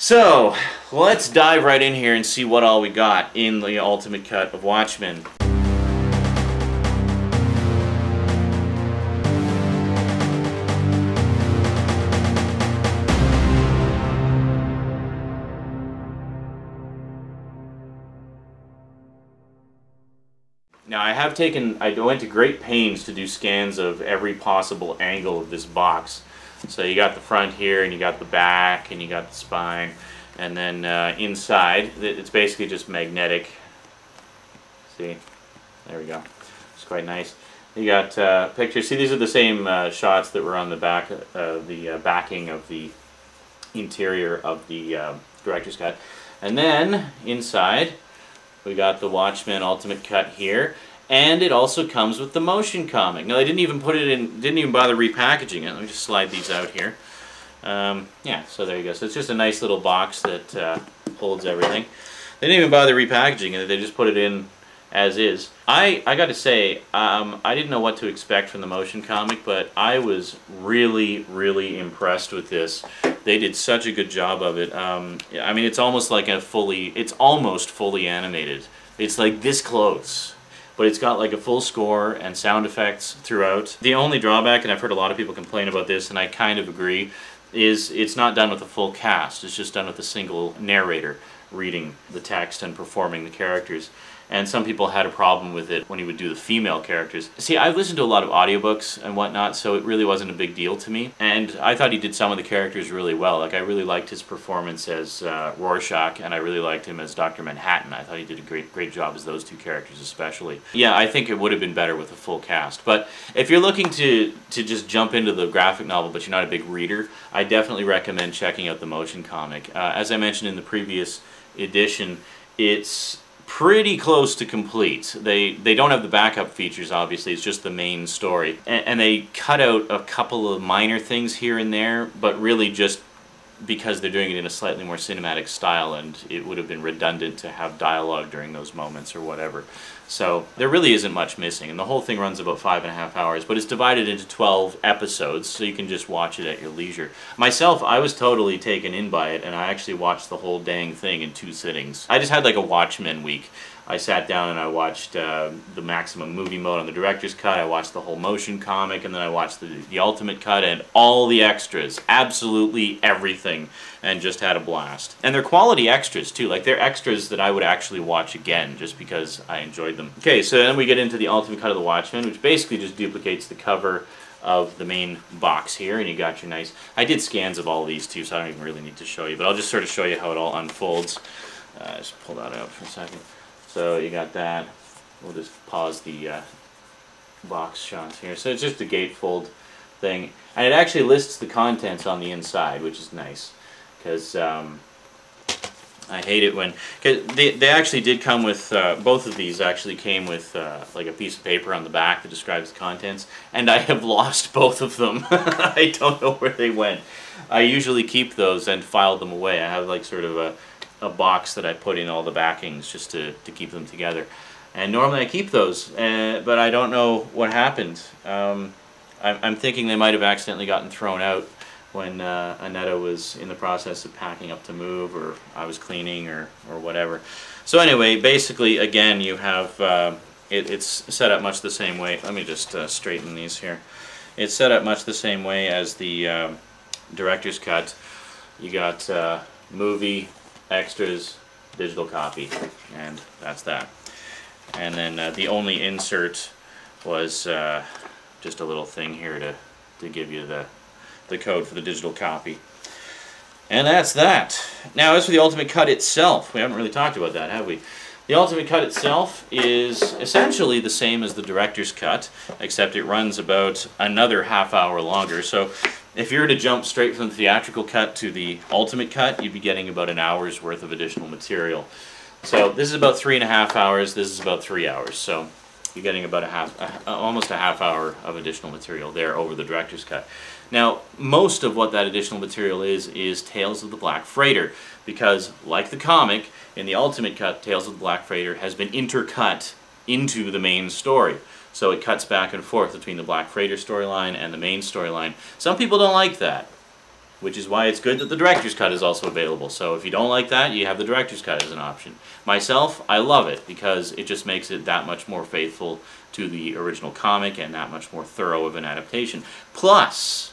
So, let's dive right in here and see what all we got in the Ultimate Cut of Watchmen. Now I have taken, I went to great pains to do scans of every possible angle of this box. So you got the front here, and you got the back, and you got the spine, and then uh, inside, it's basically just magnetic. See, there we go. It's quite nice. You got uh, pictures. See, these are the same uh, shots that were on the back, uh, the uh, backing of the interior of the uh, director's cut. And then inside, we got the Watchmen Ultimate Cut here. And it also comes with the motion comic. Now they didn't even put it in, didn't even bother repackaging it. Let me just slide these out here. Um, yeah, so there you go. So it's just a nice little box that uh, holds everything. They didn't even bother repackaging it. They just put it in as is. I, I got to say, um, I didn't know what to expect from the motion comic, but I was really, really impressed with this. They did such a good job of it. Um, I mean, it's almost like a fully, it's almost fully animated. It's like this close but it's got like a full score and sound effects throughout. The only drawback, and I've heard a lot of people complain about this, and I kind of agree, is it's not done with a full cast. It's just done with a single narrator reading the text and performing the characters and some people had a problem with it when he would do the female characters. See, I've listened to a lot of audiobooks and whatnot, so it really wasn't a big deal to me. And I thought he did some of the characters really well. Like, I really liked his performance as uh, Rorschach, and I really liked him as Dr. Manhattan. I thought he did a great, great job as those two characters, especially. Yeah, I think it would have been better with a full cast. But if you're looking to, to just jump into the graphic novel, but you're not a big reader, I definitely recommend checking out the motion comic. Uh, as I mentioned in the previous edition, it's pretty close to complete. They they don't have the backup features, obviously. It's just the main story, and, and, they cut out a couple of minor things here and there, but really just because they're doing it in a slightly more cinematic style, and it would have been redundant to have dialogue during those moments or whatever. So there really isn't much missing, and the whole thing runs about five and a half hours, but it's divided into 12 episodes, so you can just watch it at your leisure. Myself, I was totally taken in by it, and I actually watched the whole dang thing in two sittings. I just had like a Watchmen week. I sat down and I watched uh, the maximum movie mode on the director's cut. I watched the whole motion comic, and then I watched the, the ultimate cut and all the extras, absolutely everything, and just had a blast. And they're quality extras too. Like they're extras that I would actually watch again just because I enjoyed them. Okay, so then we get into the ultimate cut of the Watchmen, which basically just duplicates the cover of the main box here, and you got your nice. I did scans of all these too, so I don't even really need to show you, but I'll just sort of show you how it all unfolds. Uh, just pull that out for a second. So you got that. We'll just pause the uh, box shots here. So it's just a gatefold thing. And it actually lists the contents on the inside, which is nice. Because um, I hate it when... Cause they, they actually did come with... Uh, both of these actually came with uh, like a piece of paper on the back that describes the contents. And I have lost both of them. I don't know where they went. I usually keep those and file them away. I have like sort of a a box that I put in all the backings just to, to keep them together. And normally I keep those, uh, but I don't know what happened. Um, I'm, I'm, thinking they might have accidentally gotten thrown out when uh, Annetta was in the process of packing up to move, or I was cleaning, or, or whatever. So anyway, basically, again, you have, uh, it, it's set up much the same way. Let me just uh, straighten these here. It's set up much the same way as the um, director's cut. You got uh, movie, extras, digital copy, and that's that. And then uh, the only insert was uh, just a little thing here to, to give you the, the code for the digital copy. And that's that. Now as for the Ultimate Cut itself, we haven't really talked about that, have we? The Ultimate Cut itself is essentially the same as the Director's Cut, except it runs about another half hour longer. So if you were to jump straight from the theatrical cut to the ultimate cut, you'd be getting about an hour's worth of additional material. So this is about three and a half hours. This is about three hours. So you're getting about a half, uh, almost a half hour of additional material there over the director's cut. Now, most of what that additional material is, is Tales of the Black Freighter, because like the comic, in the ultimate cut, Tales of the Black Freighter has been intercut into the main story. So it cuts back and forth between the Black Freighter storyline and the main storyline. Some people don't like that. which is why it's good that the director's cut is also available. So if you don't like that, you have the director's cut as an option. Myself, I love it because it just makes it that much more faithful to the original comic and that much more thorough of an adaptation. Plus,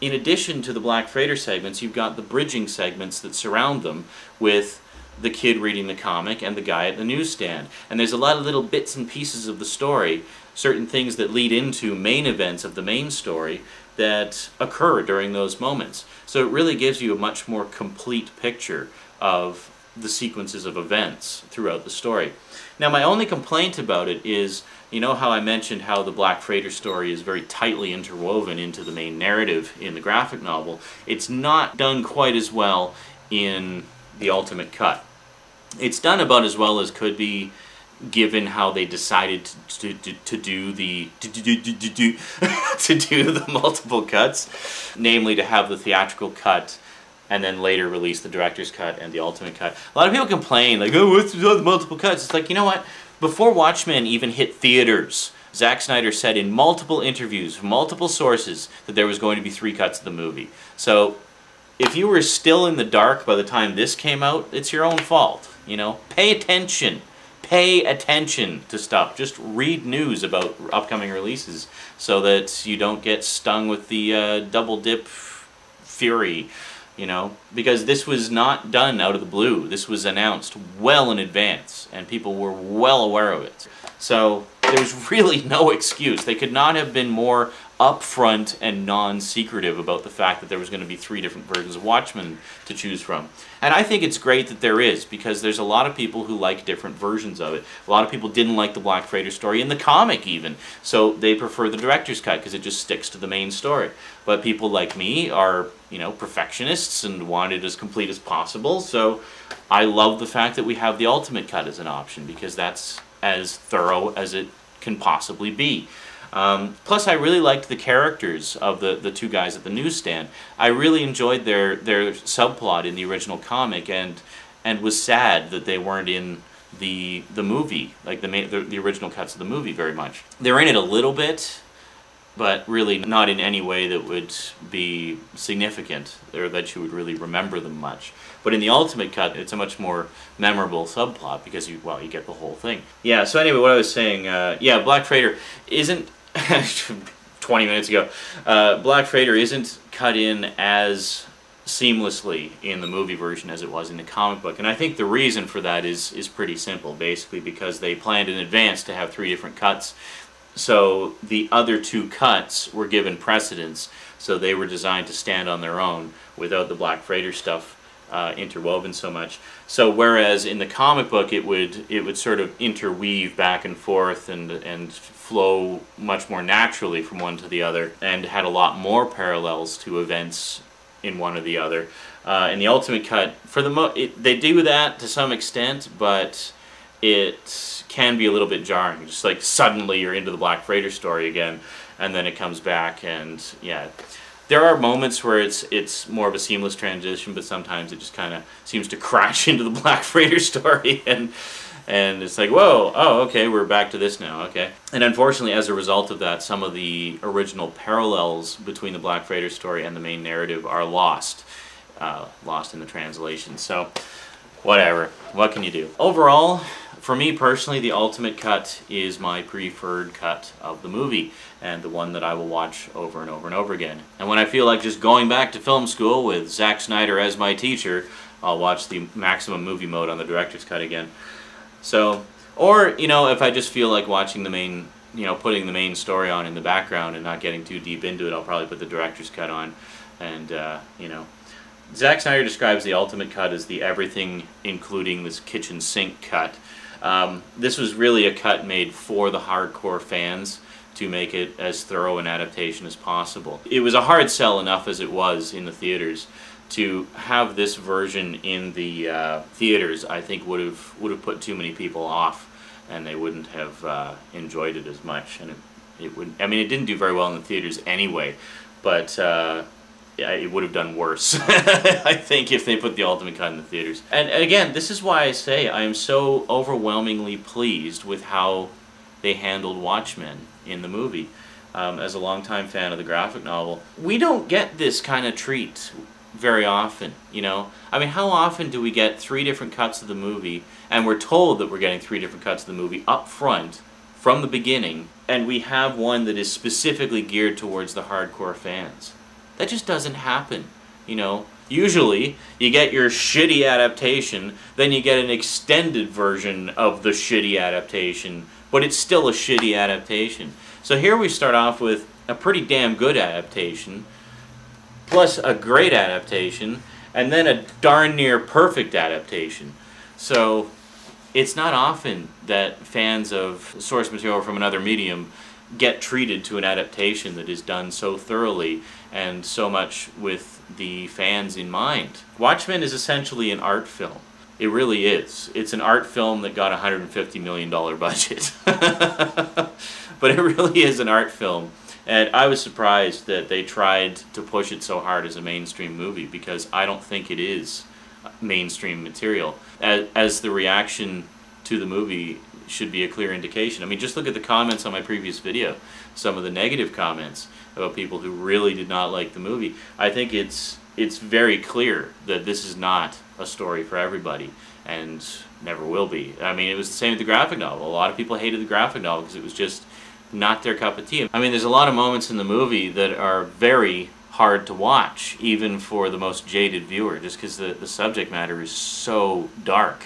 in addition to the Black Freighter segments, you've got the bridging segments that surround them with the kid reading the comic and the guy at the newsstand. And there's a lot of little bits and pieces of the story, certain things that lead into main events of the main story that occur during those moments. So it really gives you a much more complete picture of the sequences of events throughout the story. Now, my only complaint about it is you know how I mentioned how the Black Freighter story is very tightly interwoven into the main narrative in the graphic novel? It's not done quite as well in the Ultimate Cut. It's done about as well as could be given how they decided to, to, do the to do, to do the multiple cuts, namely to have the theatrical cut and then later release the director's cut and the ultimate cut. A lot of people complain like, "Oh, what's the multiple cuts?" It's like, you know what? Before Watchmen even hit theaters, Zack Snyder said in multiple interviews, multiple sources, that there was going to be three cuts of the movie. So, if you were still in the dark by the time this came out, it's your own fault. You know, pay attention pay attention to stuff. Just read news about upcoming releases so that you don't get stung with the uh, double dip fury, you know, because this was not done out of the blue. This was announced well in advance and people were well aware of it. So there's really no excuse. They could not have been more upfront and non-secretive about the fact that there was going to be three different versions of Watchmen to choose from. And I think it's great that there is because there's a lot of people who like different versions of it. A lot of people didn't like the Black Freighter story in the comic even, so they prefer the director's cut because it just sticks to the main story. But people like me are, you know, perfectionists and want it as complete as possible, so I love the fact that we have the ultimate cut as an option because that's as thorough as it can possibly be. Um, plus, I really liked the characters of the, the two guys at the newsstand. I really enjoyed their their subplot in the original comic, and and was sad that they weren't in the the movie, like the, the the original cuts of the movie, very much. They're in it a little bit, but really not in any way that would be significant or that you would really remember them much. But in the ultimate cut, it's a much more memorable subplot because you well you get the whole thing. Yeah. So anyway, what I was saying, uh, yeah, Black Freighter isn't 20 minutes ago, uh, Black Freighter isn't cut in as seamlessly in the movie version as it was in the comic book. And I think the reason for that is, is pretty simple, basically because they planned in advance to have three different cuts. So the other two cuts were given precedence, so they were designed to stand on their own without the Black Freighter stuff uh, interwoven so much. So whereas in the comic book it would it would sort of interweave back and forth and and flow much more naturally from one to the other and had a lot more parallels to events in one or the other. Uh, in the Ultimate Cut, for the mo it, they do that to some extent, but it can be a little bit jarring. Just like suddenly you're into the Black Freighter story again, and then it comes back, and yeah. There are moments where it's it's more of a seamless transition, but sometimes it just kind of seems to crash into the Black Freighter story, and and it's like, whoa, oh, okay, we're back to this now, okay. And unfortunately, as a result of that, some of the original parallels between the Black Freighter story and the main narrative are lost, uh, lost in the translation. So, whatever, what can you do? Overall, for me personally, the ultimate cut is my preferred cut of the movie and the one that I will watch over and over and over again. And when I feel like just going back to film school with Zack Snyder as my teacher, I'll watch the maximum movie mode on the director's cut again. So, or, you know, if I just feel like watching the main, you know, putting the main story on in the background and not getting too deep into it, I'll probably put the director's cut on. And, uh, you know, Zack Snyder describes the ultimate cut as the everything, including this kitchen sink cut. Um, this was really a cut made for the hardcore fans to make it as thorough an adaptation as possible. It was a hard sell enough as it was in the theaters to have this version in the uh, theaters, I think would have would have put too many people off, and they wouldn't have uh, enjoyed it as much. And it, it would. I mean, it didn't do very well in the theaters anyway, but. Uh, yeah, it would have done worse, I think, if they put the Ultimate Cut in the theaters. And again, this is why I say I am so overwhelmingly pleased with how they handled Watchmen in the movie. um, as a longtime fan of the graphic novel. We don't get this kind of treat very often, you know? I mean, how often do we get three different cuts of the movie, and we're told that we're getting three different cuts of the movie up front from the beginning, and we have one that is specifically geared towards the hardcore fans? That just doesn't happen, you know? Usually, you get your shitty adaptation, then you get an extended version of the shitty adaptation, but it's still a shitty adaptation. So here we start off with a pretty damn good adaptation, plus a great adaptation, and then a darn near perfect adaptation. So it's not often that fans of source material from another medium get treated to an adaptation that is done so thoroughly and so much with the fans in mind. Watchmen is essentially an art film. It really is. It's an art film that got a $150 million budget. but it really is an art film. And I was surprised that they tried to push it so hard as a mainstream movie because I don't think it is mainstream material. As, as the reaction to the movie should be a clear indication. I mean, just look at the comments on my previous video, some of the negative comments about people who really did not like the movie. I think it's it's very clear that this is not a story for everybody and never will be. I mean, it was the same with the graphic novel. A lot of people hated the graphic novel because it was just not their cup of tea. I mean, there's a lot of moments in the movie that are very hard to watch, even for the most jaded viewer, just because the, the subject matter is so dark.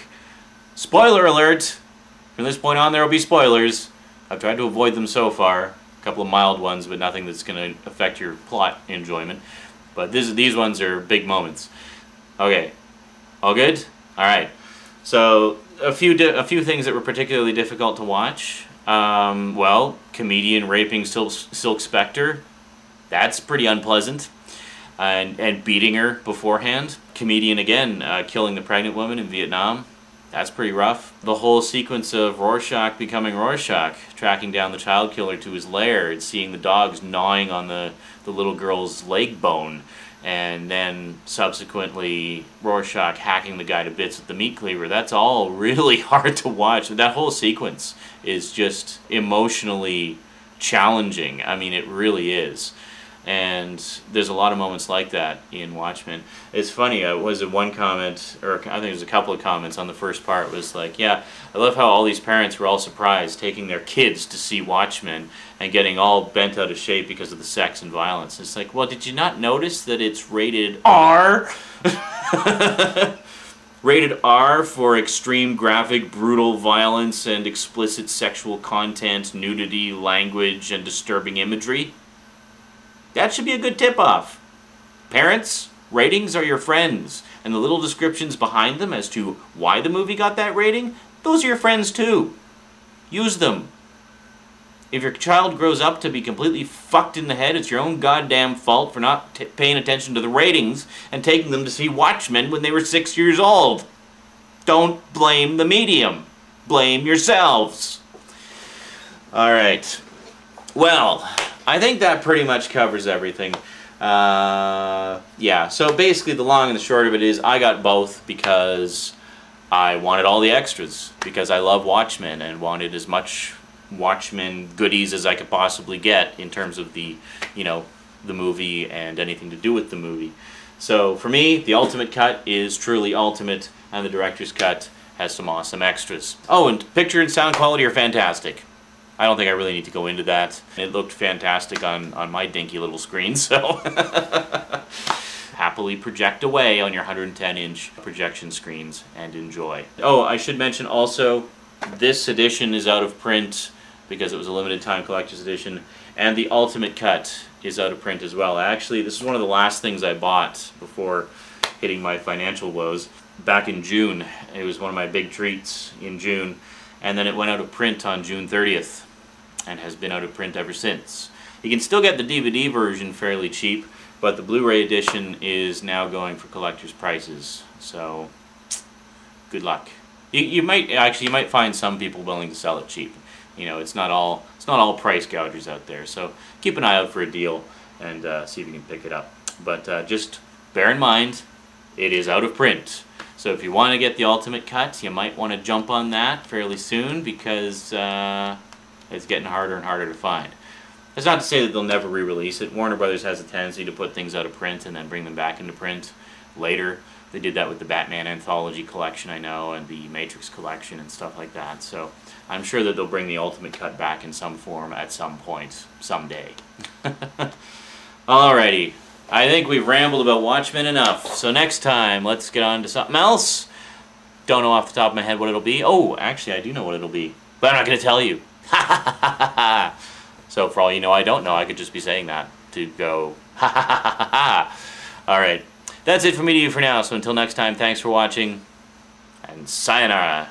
Spoiler alert! From this point on, there will be spoilers. I've tried to avoid them so far. A couple of mild ones, but nothing that's going to affect your plot enjoyment. But this, these ones are big moments. Okay. All good? Alright. So, a few, a few things that were particularly difficult to watch. Um, well, comedian raping Silk, Silk Spectre. That's pretty unpleasant. And, and beating her beforehand. Comedian again, uh, killing the pregnant woman in Vietnam. That's pretty rough. The whole sequence of Rorschach becoming Rorschach, tracking down the child killer to his lair and seeing the dogs gnawing on the, the little girl's leg bone, and then subsequently Rorschach hacking the guy to bits with the meat cleaver. That's all really hard to watch. That whole sequence is just emotionally challenging. I mean, it really is and there's a lot of moments like that in Watchmen. It's funny. Uh, was it one comment, or I think it was a couple of comments on the first part? Was like, yeah, I love how all these parents were all surprised taking their kids to see Watchmen and getting all bent out of shape because of the sex and violence. It's like, well, did you not notice that it's rated R? rated R for extreme graphic, brutal violence and explicit sexual content, nudity, language, and disturbing imagery. That should be a good tip-off. Parents, ratings are your friends, and the little descriptions behind them as to why the movie got that rating, those are your friends too. Use them. If your child grows up to be completely fucked in the head, it's your own goddamn fault for not paying attention to the ratings and taking them to see Watchmen when they were six years old. Don't blame the medium. Blame yourselves. Alright. Well, I think that pretty much covers everything. Uh, yeah, so basically the long and the short of it is I got both because I wanted all the extras because I love Watchmen and wanted as much Watchmen goodies as I could possibly get in terms of the, you know, the movie and anything to do with the movie. So for me, the ultimate cut is truly ultimate and the director's cut has some awesome extras. Oh, and picture and sound quality are fantastic. I don't think I really need to go into that. It looked fantastic on, on my dinky little screen, so happily project away on your 110 inch projection screens and enjoy. Oh, I should mention also, this edition is out of print because it was a limited time collector's edition, and the Ultimate Cut is out of print as well. Actually, this is one of the last things I bought before hitting my financial woes. Back in June, it was one of my big treats in June, and then it went out of print on June 30th and has been out of print ever since. You can still get the DVD version fairly cheap, but the Blu-ray edition is now going for collector's prices. So, good luck. You, you might actually you might find some people willing to sell it cheap. You know, it's not all it's not all price gougers out there. So keep an eye out for a deal and uh, see if you can pick it up. But uh, just bear in mind, it is out of print. So if you want to get the ultimate cut, you might want to jump on that fairly soon because. Uh, it's getting harder and harder to find. That's not to say that they'll never re-release it. Warner Brothers has a tendency to put things out of print and then bring them back into print later. They did that with the Batman Anthology collection, I know, and the Matrix collection and stuff like that. So I'm sure that they'll bring the Ultimate Cut back in some form at some point, someday. Alrighty. I think we've rambled about Watchmen enough. So next time, let's get on to something else. Don't know off the top of my head what it'll be. Oh, actually, I do know what it'll be. But I'm not going to tell you. so for all you know, I don't know. I could just be saying that to go, All right. That's it for me to you for now. So until next time, thanks for watching, and sayonara.